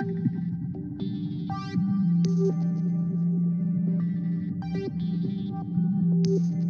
Thank you.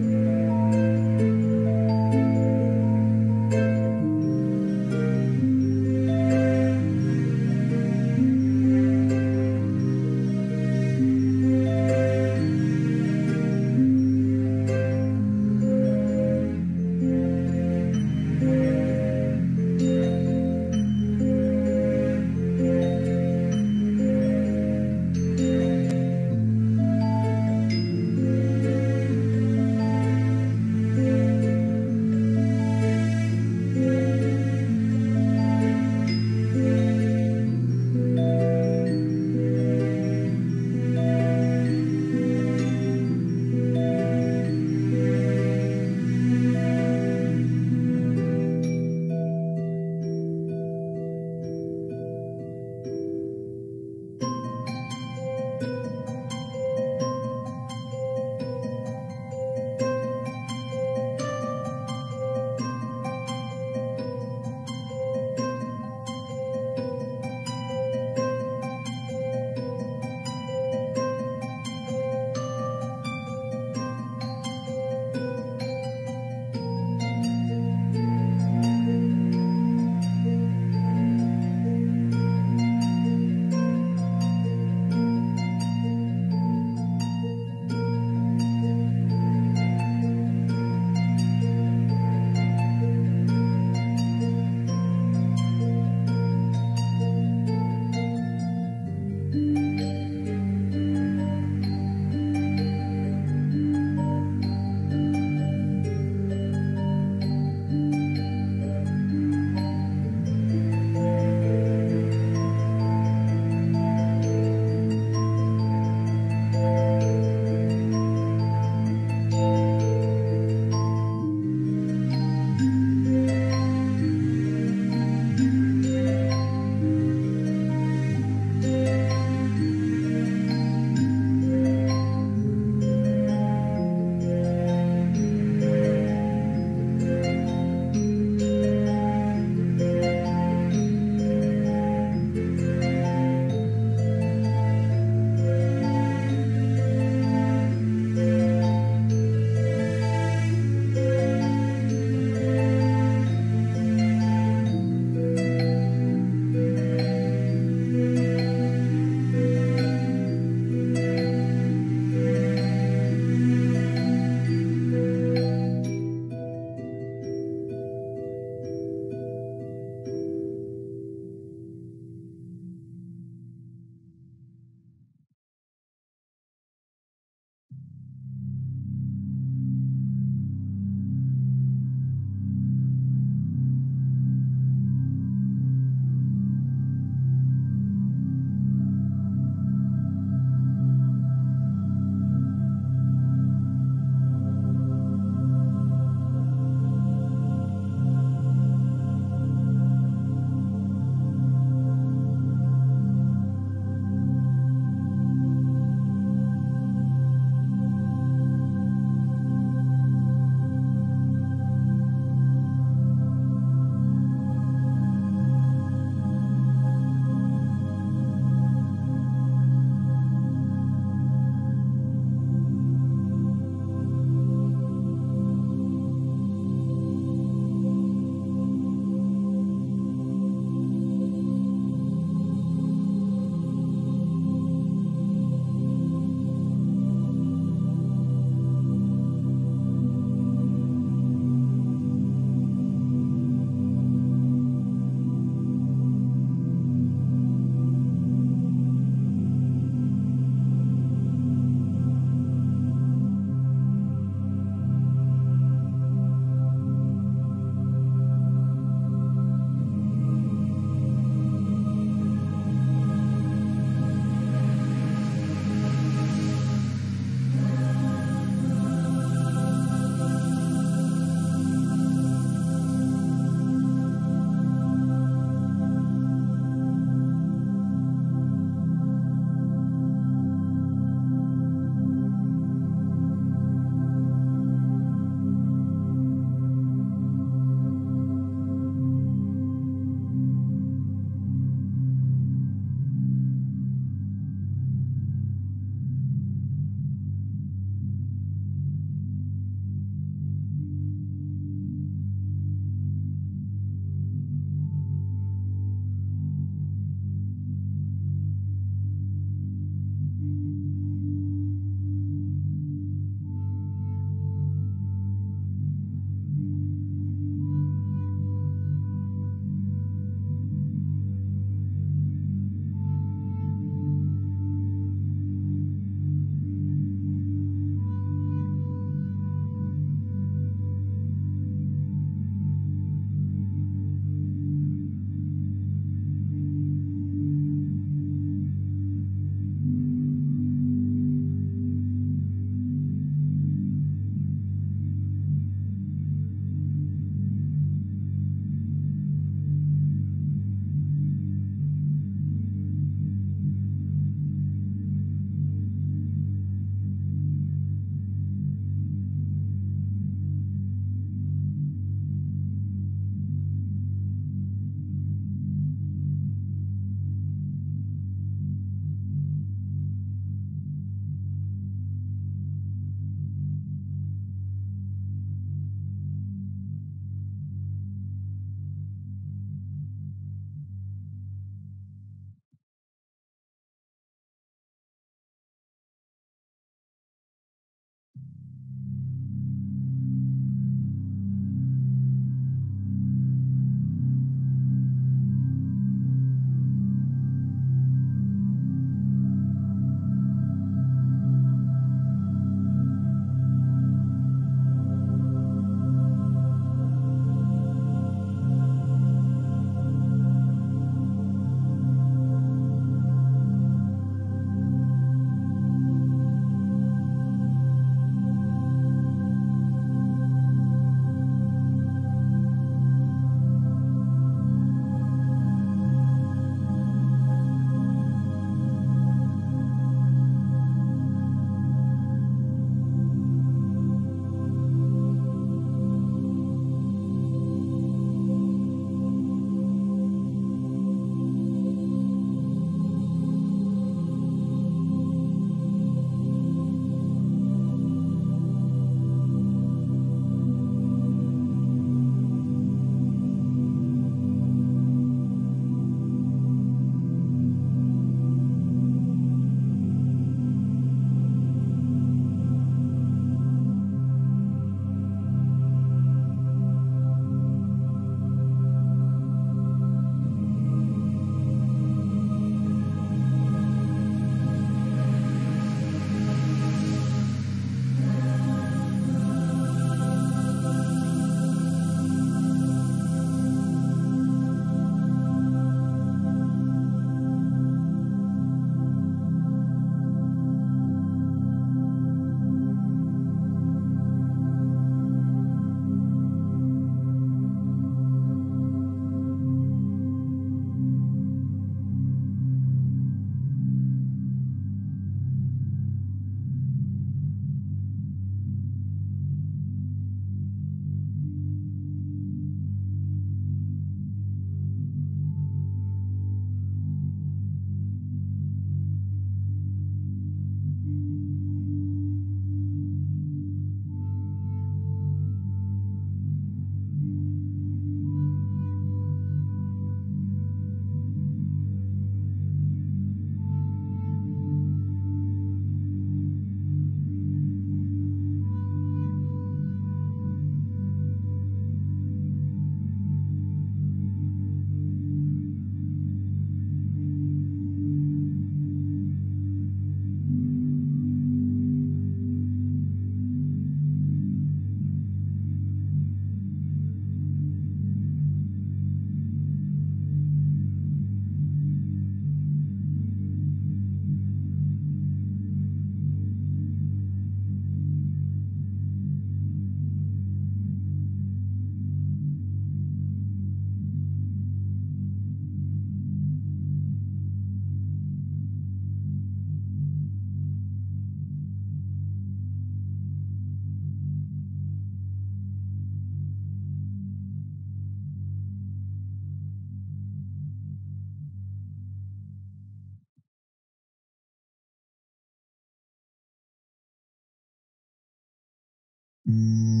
嗯。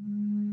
Mm.